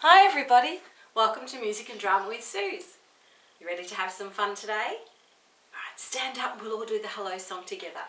Hi everybody, welcome to Music and Drama with Suz. You ready to have some fun today? Alright, stand up and we'll all do the hello song together.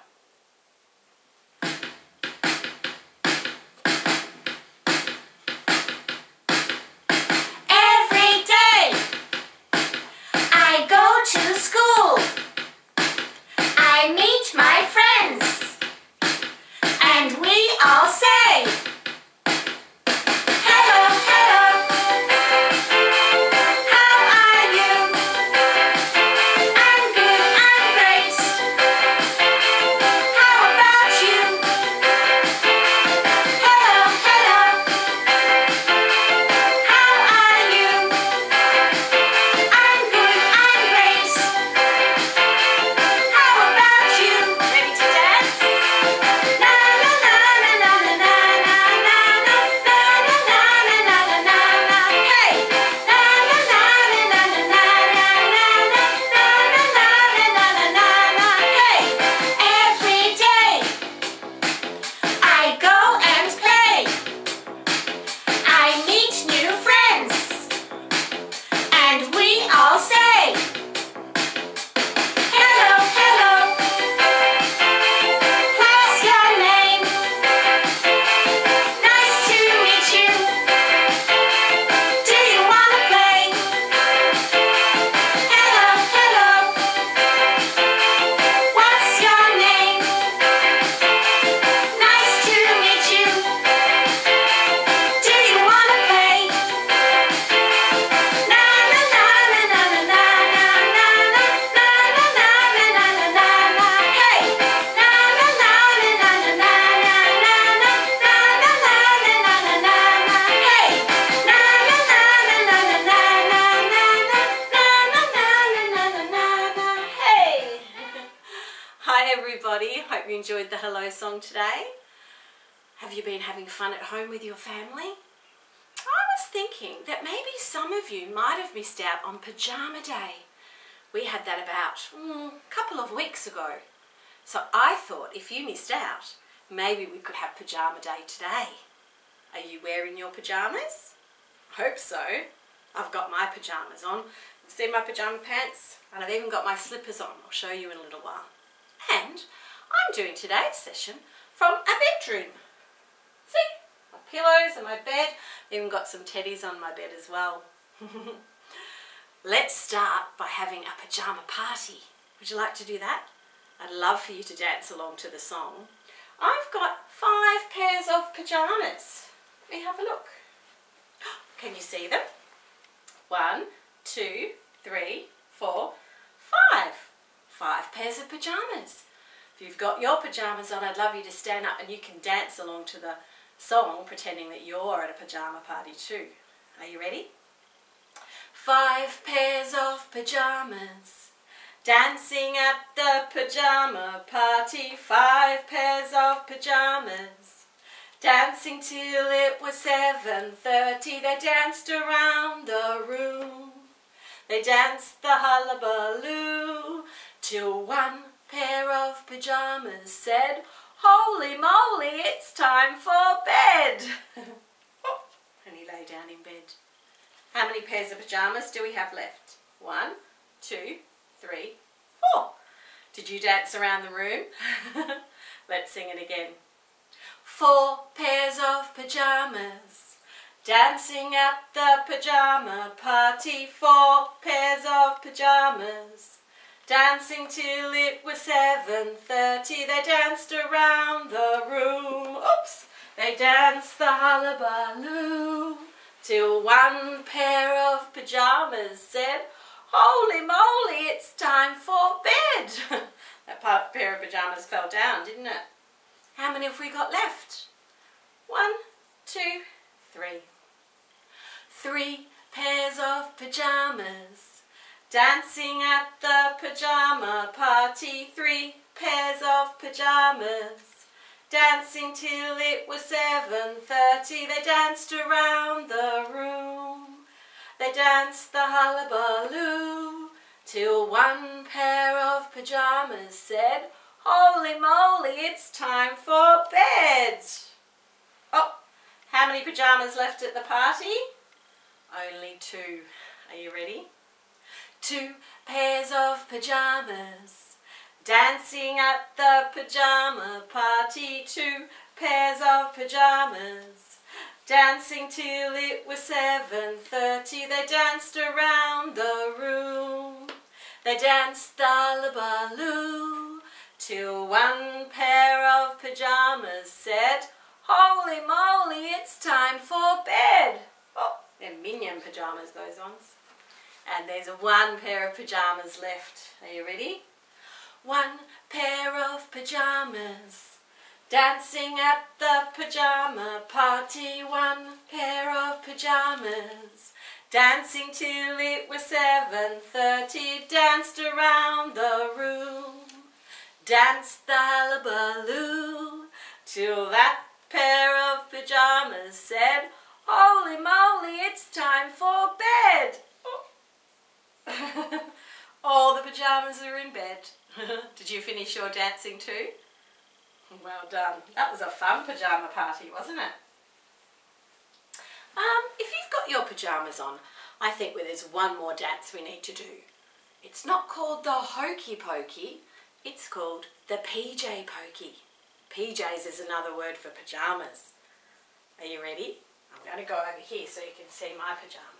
Hi everybody, hope you enjoyed the hello song today. Have you been having fun at home with your family? I was thinking that maybe some of you might have missed out on Pajama Day. We had that about mm, a couple of weeks ago. So I thought if you missed out, maybe we could have Pajama Day today. Are you wearing your pajamas? Hope so. I've got my pajamas on. See my pajama pants? And I've even got my slippers on. I'll show you in a little while. And I'm doing today's session from a bedroom. See? My pillows and my bed. Even got some teddies on my bed as well. Let's start by having a pajama party. Would you like to do that? I'd love for you to dance along to the song. I've got five pairs of pajamas. Let me have a look. Can you see them? One, two, three, four, five. Five pairs of pajamas. If you've got your pajamas on, I'd love you to stand up and you can dance along to the song pretending that you're at a pajama party too. Are you ready? Five pairs of pajamas, dancing at the pajama party. Five pairs of pajamas, dancing till it was seven thirty. They danced around the room. They danced the hullabaloo till one pair of pajamas said, Holy moly, it's time for bed. Oh, and he lay down in bed. How many pairs of pajamas do we have left? One, two, three, four. Did you dance around the room? Let's sing it again. Four pairs of pajamas, dancing at the pajama party. Four pairs of pajamas, dancing till it was seven thirty. They danced around the room. Oops! They danced the hullabaloo till one pair of pajamas said, "Holy moly, it's time for bed." that pair of pajamas fell down, didn't it? How many have we got left? One, two, three. Three pairs of pajamas, dancing at the pajama party. Three pairs of pajamas, dancing till it was seven thirty. They danced around the room. They danced the hullabaloo till one pair of pajamas said, Holy moly, it's time for bed. Oh, how many pajamas left at the party? Only two. Are you ready? Two pairs of pajamas dancing at the pajama party. Two pairs of pajamas dancing till it was seven thirty. They danced around the room. They danced hullabaloo till one pair of pajamas said, "Holy moly, it's time for bed." Oh, they're minion pajamas, those ones. And there's one pair of pajamas left. Are you ready? One pair of pajamas dancing at the pajama party. One pair of pajamas dancing till it was seven thirty. Danced around the room, danced the hullabaloo till that pair of pajamas said, "Holy moly, it's time for bed." All the pajamas are in bed. Did you finish your dancing too? Well done. That was a fun pajama party, wasn't it? Um, if you've got your pajamas on, I think well, there's one more dance we need to do. It's not called the hokey pokey, it's called the PJ pokey. PJs is another word for pajamas. Are you ready? I'm going to go over here so you can see my pajamas.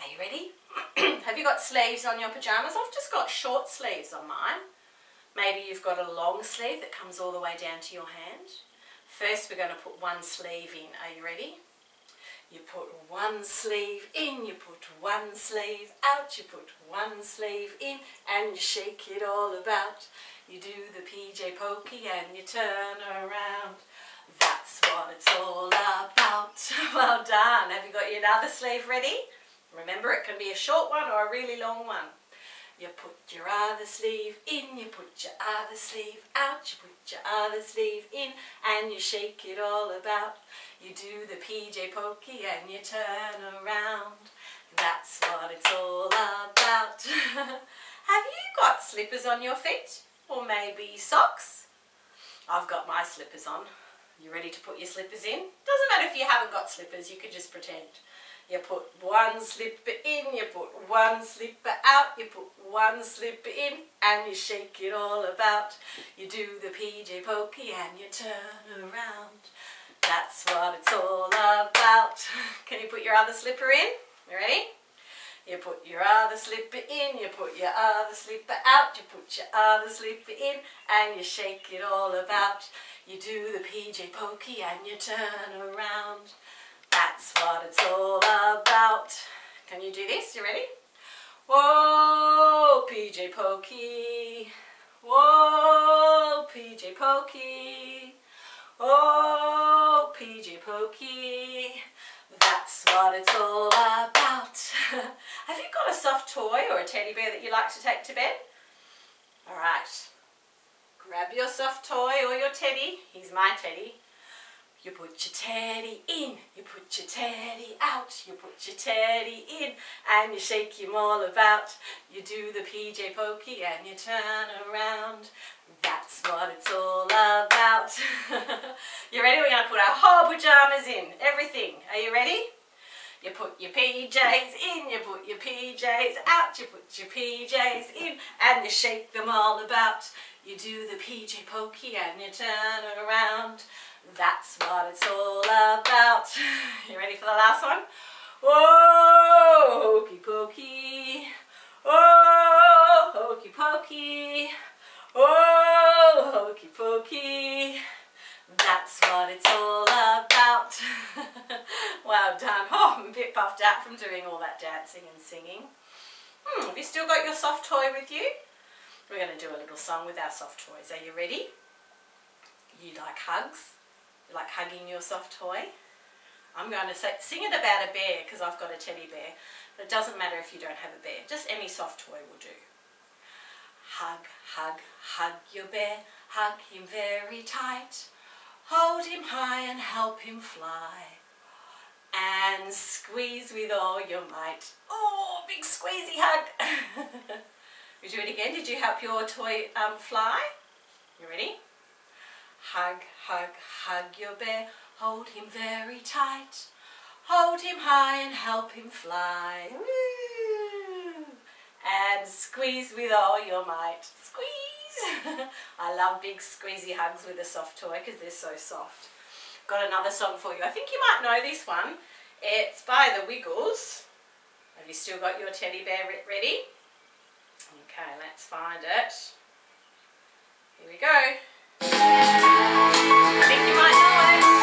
Are you ready? Have you got sleeves on your pajamas? I've just got short sleeves on mine. Maybe you've got a long sleeve that comes all the way down to your hand. First we're going to put one sleeve in. Are you ready? You put one sleeve in, you put one sleeve out, you put one sleeve in and you shake it all about. You do the PJ pokey and you turn around. That's what it's all about. Well done. Have you got your other sleeve ready? Remember it can be a short one or a really long one. You put your other sleeve in, you put your other sleeve out, you put your other sleeve in and you shake it all about. You do the PJ pokey and you turn around. That's what it's all about. Have you got slippers on your feet? Or maybe socks? I've got my slippers on. You ready to put your slippers in? Doesn't matter if you haven't got slippers, you could just pretend. You put one slipper in, you put one slipper out, you put one slipper in and you shake it all about. You do the PJ pokey and you turn around. That's what it's all about. Can you put your other slipper in? You ready? You put your other slipper in, you put your other slipper out, you put your other slipper in and you shake it all about. You do the PJ pokey and you turn around. That's what it's all about. Can you do this? You ready? Whoa, PJ Pokey. Whoa, PJ Pokey. Oh, PJ Pokey. That's what it's all about. Have you got a soft toy or a teddy bear that you like to take to bed? All right. Grab your soft toy or your teddy. He's my teddy. You put your teddy in, you put your teddy out, you put your teddy in, and you shake him all about. You do the PJ pokey and you turn around. That's what it's all about. you ready? We're going to put our whole pajamas in, everything. Are you ready? You put your PJs in, you put your PJs out, you put your PJs in, and you shake them all about. You do the PJ pokey and you turn around. That's what it's all about. You ready for the last one? Whoa, hokey pokey. Whoa, hokey pokey. Whoa, hokey pokey. That's what it's all about. well done. Oh, I'm a bit puffed out from doing all that dancing and singing. Hmm, have you still got your soft toy with you? We're going to do a little song with our soft toys. Are you ready? You like hugs? Like hugging your soft toy? I'm going to say, sing it about a bear because I've got a teddy bear. But it doesn't matter if you don't have a bear. Just any soft toy will do. Hug, hug, hug your bear. Hug him very tight. Hold him high and help him fly. And squeeze with all your might. Oh, big squeezy hug. we do it again. Did you help your toy um, fly? You ready? Hug, hug, hug your bear. Hold him very tight. Hold him high and help him fly. Woo! And squeeze with all your might. Squeeze! I love big squeezy hugs with a soft toy because they're so soft. Got another song for you. I think you might know this one. It's by The Wiggles. Have you still got your teddy bear ready? Okay, let's find it. Here we go. I think you might.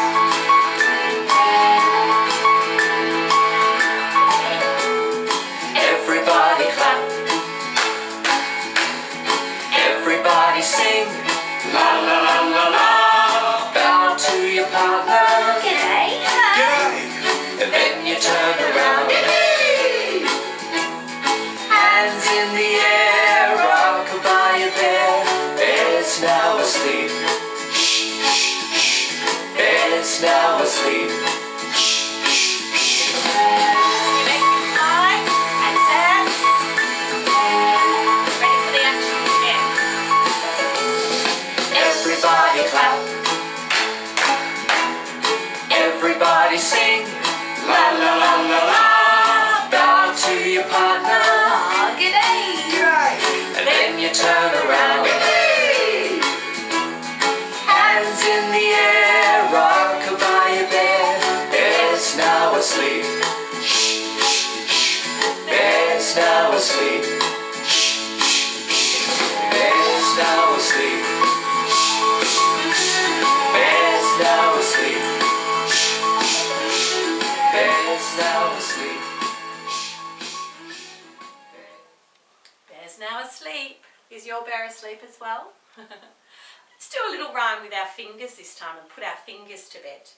Is your bear asleep as well? Let's do a little rhyme with our fingers this time and put our fingers to bed.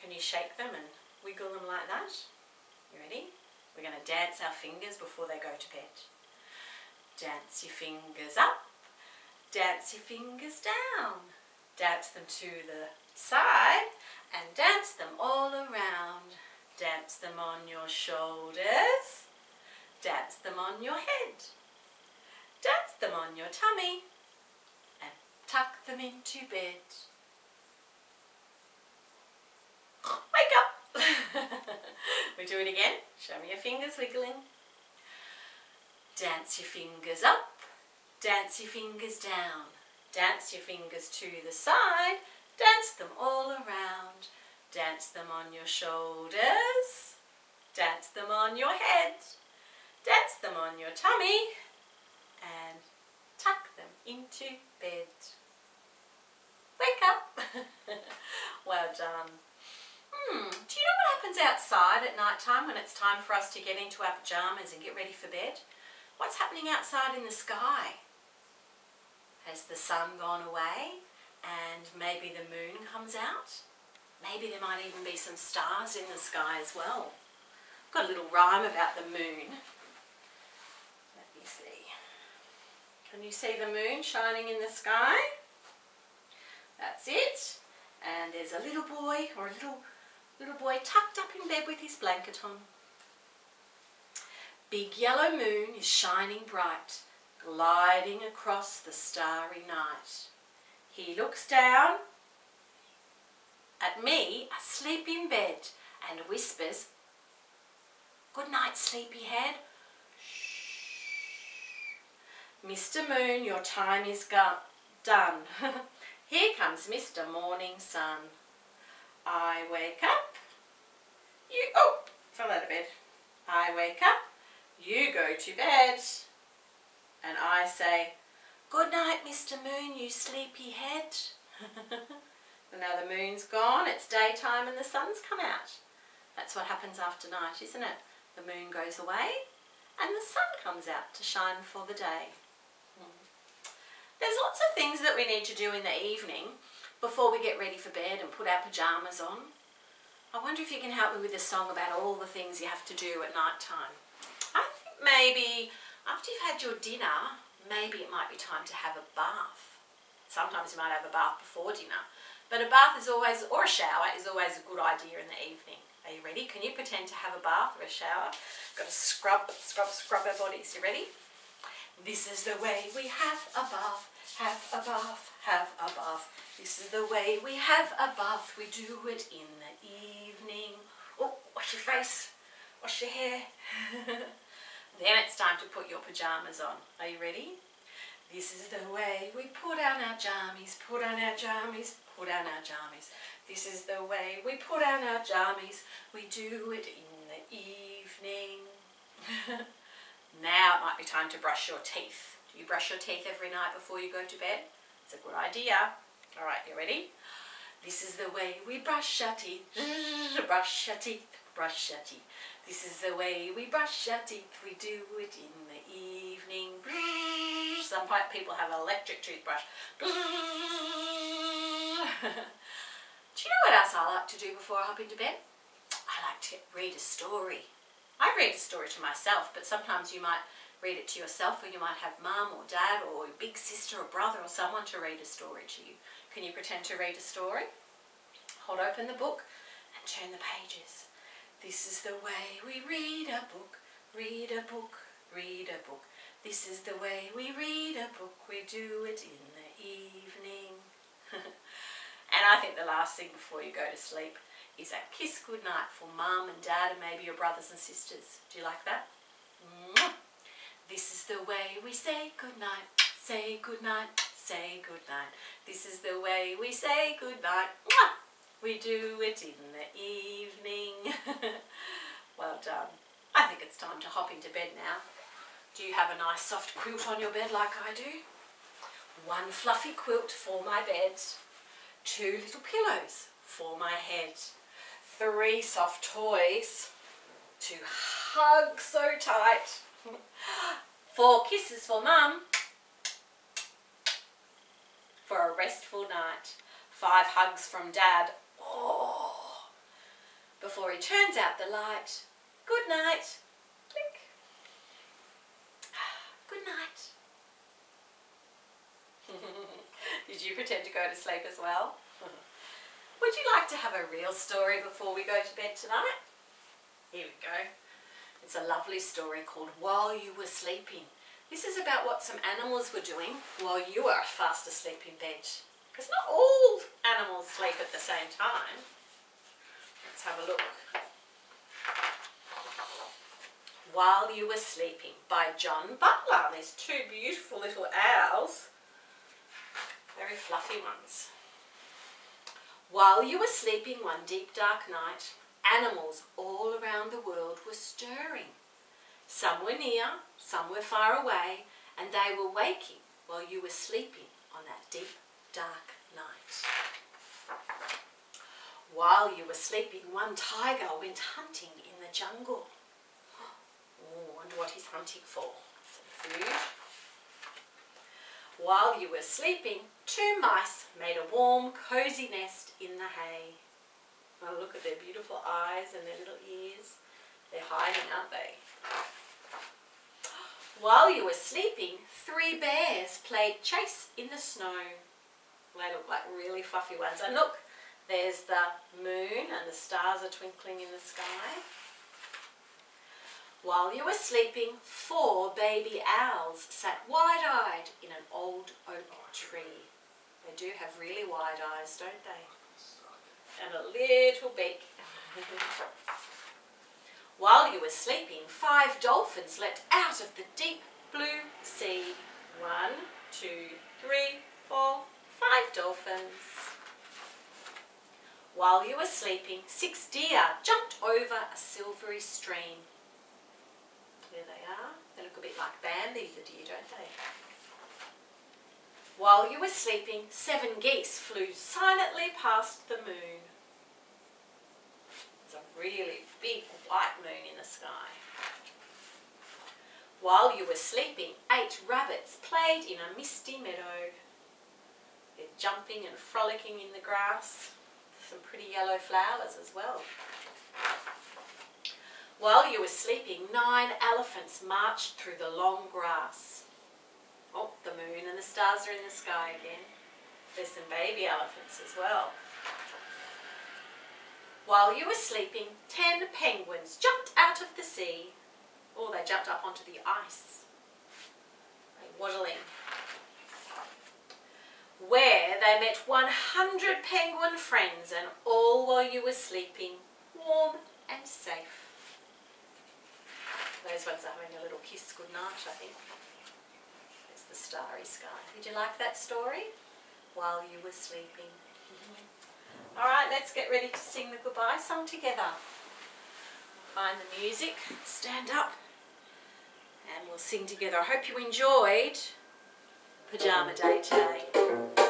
Can you shake them and wiggle them like that? You ready? We're going to dance our fingers before they go to bed. Dance your fingers up, dance your fingers down, dance them to the side and dance them all around. Dance them on your shoulders, dance them on your head. Them on your tummy and tuck them into bed. Wake up! we do it again. Show me your fingers wiggling. Dance your fingers up, dance your fingers down, dance your fingers to the side, dance them all around. Dance them on your shoulders, dance them on your head, dance them on your tummy, and tuck them into bed. Wake up! well done. Hmm, do you know what happens outside at night time when it's time for us to get into our pyjamas and get ready for bed? What's happening outside in the sky? Has the sun gone away and maybe the moon comes out? Maybe there might even be some stars in the sky as well. Got a little rhyme about the moon. Let me see. Can you see the moon shining in the sky? That's it. And there's a little boy or a little little boy tucked up in bed with his blanket on. Big yellow moon is shining bright, gliding across the starry night. He looks down at me asleep in bed and whispers, Good night, sleepyhead. Mr. Moon, your time is done. Here comes Mr. Morning Sun. I wake up. You, oh, fell out of bed. I wake up. You go to bed. And I say, Good night, Mr. Moon, you sleepy head. now the moon's gone, it's daytime and the sun's come out. That's what happens after night, isn't it? The moon goes away and the sun comes out to shine for the day. There's lots of things that we need to do in the evening before we get ready for bed and put our pyjamas on. I wonder if you can help me with a song about all the things you have to do at night time. I think maybe after you've had your dinner, maybe it might be time to have a bath. Sometimes you might have a bath before dinner, but a bath is always, or a shower, is always a good idea in the evening. Are you ready? Can you pretend to have a bath or a shower? Got to scrub, scrub, scrub our bodies. You ready? This is the way we have a bath, have a bath, have a bath. This is the way we have a bath. We do it in the evening. Oh, wash your face, wash your hair. then it's time to put your pajamas on. Are you ready? This is the way we put on our jammies, put on our jammies, put on our jammies. This is the way we put on our jammies. We do it in the evening. now it might be time to brush your teeth. Do you brush your teeth every night before you go to bed? It's a good idea. All right, you ready? This is the way we brush our teeth. Brush our teeth, brush our teeth. This is the way we brush our teeth. We do it in the evening. Some people have an electric toothbrush. do you know what else I like to do before I hop into bed? I like to read a story. I read a story to myself, but sometimes you might read it to yourself, or you might have mum or dad or your big sister or brother or someone to read a story to you. Can you pretend to read a story? Hold open the book and turn the pages. This is the way we read a book, read a book, read a book. This is the way we read a book, we do it in the evening. and I think the last thing before you go to sleep is a kiss goodnight for mum and dad and maybe your brothers and sisters. Do you like that? Mwah. This is the way we say goodnight, say goodnight, say goodnight. This is the way we say goodnight. Mwah! We do it in the evening. well done. I think it's time to hop into bed now. Do you have a nice soft quilt on your bed like I do? One fluffy quilt for my bed. Two little pillows for my head. Three soft toys to hug so tight. Four kisses for mum for a restful night. Five hugs from dad. Oh, before he turns out the light. Good night. Click. Good night. Did you pretend to go to sleep as well? Would you like to have a real story before we go to bed tonight? Here we go. It's a lovely story called While You Were Sleeping. This is about what some animals were doing while you were fast asleep in bed. Because not all animals sleep at the same time. Let's have a look. While You Were Sleeping by John Butler. There's two beautiful little owls. Very fluffy ones. While you were sleeping one deep dark night, animals all around the world were stirring. Some were near, some were far away, and they were waking while you were sleeping on that deep dark night. While you were sleeping, one tiger went hunting in the jungle. Oh, wonder what he's hunting for. Some food. While you were sleeping, two mice made a warm, cosy nest in the hay. Oh, look at their beautiful eyes and their little ears. They're hiding, aren't they? While you were sleeping, three bears played chase in the snow. They look like really fluffy ones. And look, there's the moon and the stars are twinkling in the sky. While you were sleeping, four baby owls sat wide-eyed in an old oak tree. They do have really wide eyes, don't they? And a little beak. While you were sleeping, five dolphins leapt out of the deep blue sea. One, two, three, four, five dolphins. While you were sleeping, six deer jumped over a silvery stream. They are. They look a bit like Bambi, the deer, don't they? While you were sleeping, seven geese flew silently past the moon. It's a really big white moon in the sky. While you were sleeping, eight rabbits played in a misty meadow. They're jumping and frolicking in the grass. Some pretty yellow flowers as well. While you were sleeping, nine elephants marched through the long grass. Oh, the moon and the stars are in the sky again. There's some baby elephants as well. While you were sleeping, ten penguins jumped out of the sea. Or oh, they jumped up onto the ice. They waddling. Where they met 100 penguin friends and all while you were sleeping, warm and safe those ones are having a little kiss goodnight, I think. It's the starry sky. Did you like that story? While you were sleeping. Mm-hmm. All right, let's get ready to sing the goodbye song together. Find the music, stand up, and we'll sing together. I hope you enjoyed Pajama Day today.